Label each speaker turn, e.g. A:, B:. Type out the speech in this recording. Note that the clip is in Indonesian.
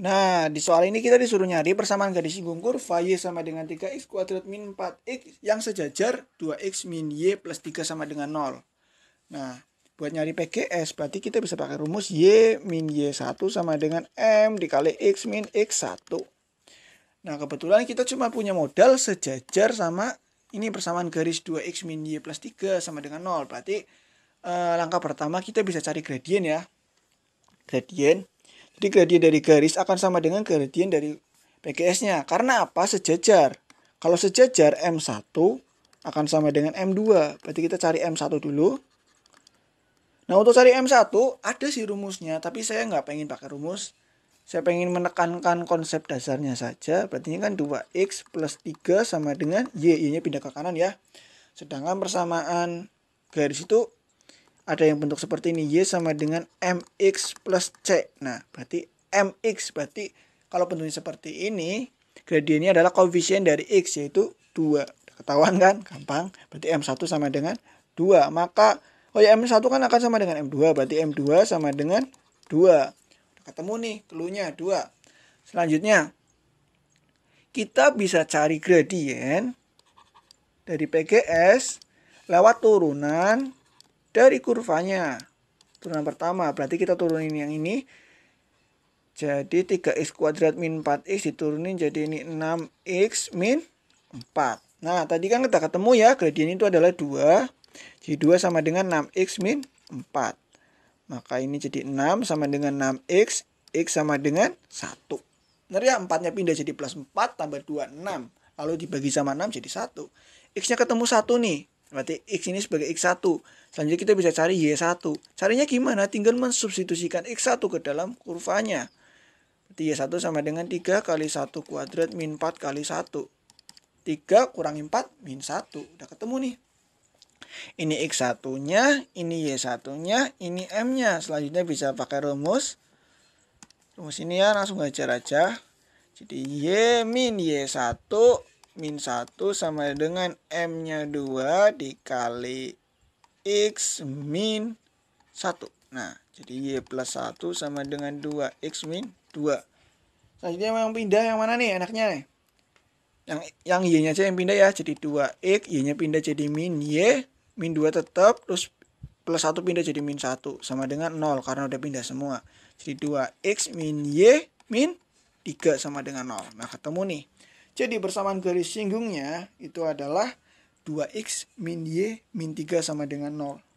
A: Nah, di soal ini kita disuruh nyari persamaan garis singgung kurva Y sama dengan 3X kuadrat min 4X yang sejajar 2X min Y plus 3 sama dengan 0. Nah, buat nyari PGS berarti kita bisa pakai rumus Y min Y1 sama dengan M dikali X min X1. Nah, kebetulan kita cuma punya modal sejajar sama ini persamaan garis 2X min Y plus 3 sama dengan 0. Berarti eh, langkah pertama kita bisa cari gradien ya. Gradien jadi gradien dari garis akan sama dengan gradien dari PGS-nya. Karena apa? Sejajar. Kalau sejajar M1 akan sama dengan M2. Berarti kita cari M1 dulu. Nah untuk cari M1 ada sih rumusnya. Tapi saya nggak pengen pakai rumus. Saya pengen menekankan konsep dasarnya saja. Berarti ini kan 2X plus 3 sama dengan Y. Y-nya pindah ke kanan ya. Sedangkan persamaan garis itu ada yang bentuk seperti ini y sama dengan mx plus c. Nah berarti mx berarti kalau bentuknya seperti ini gradiennya adalah koefisien dari x yaitu 2 ketahuan kan? Gampang. Berarti m1 sama dengan 2 maka oh ya m1 kan akan sama dengan m2 berarti m2 sama dengan 2 ketemu nih keluarnya 2 selanjutnya kita bisa cari gradien dari PGS lewat turunan dari kurvanya. Turunan pertama, berarti kita turunin yang ini. Jadi 3x kuadrat min 4x diturunin jadi ini 6x min 4. Nah, tadi kan kita ketemu ya, gradien itu adalah 2. Jadi 2 sama dengan 6x min 4. Maka ini jadi 6 sama dengan 6x, x sama dengan 1. Benar ya, 4-nya pindah jadi plus 4 tambah 2, 6. Lalu dibagi sama 6 jadi 1. X-nya ketemu 1 nih. Berarti X ini sebagai X1. Selanjutnya kita bisa cari Y1. Carinya gimana? Tinggal mensubstitusikan X1 ke dalam kurvanya. Berarti Y1 sama dengan 3 kali 1 kuadrat min 4 kali 1. 3 kurangi 4 min 1. Udah ketemu nih. Ini X1-nya, ini Y1-nya, ini M-nya. Selanjutnya bisa pakai rumus. Rumus ini ya langsung ajar aja. Jadi Y min Y1 min 1 sama dengan M-nya 2 dikali X min 1. Nah, jadi Y plus 1 sama dengan 2 X min 2. Selanjutnya yang pindah yang mana nih enaknya nih? Yang yang Y-nya aja yang pindah ya. Jadi 2X, Y-nya pindah jadi min Y, min 2 tetap, terus plus 1 pindah jadi min 1. Sama dengan 0 karena udah pindah semua. Jadi 2X min Y min 3 sama dengan 0. Nah, ketemu nih. Jadi bersamaan garis singgungnya itu adalah 2x min y min 3 sama dengan 0.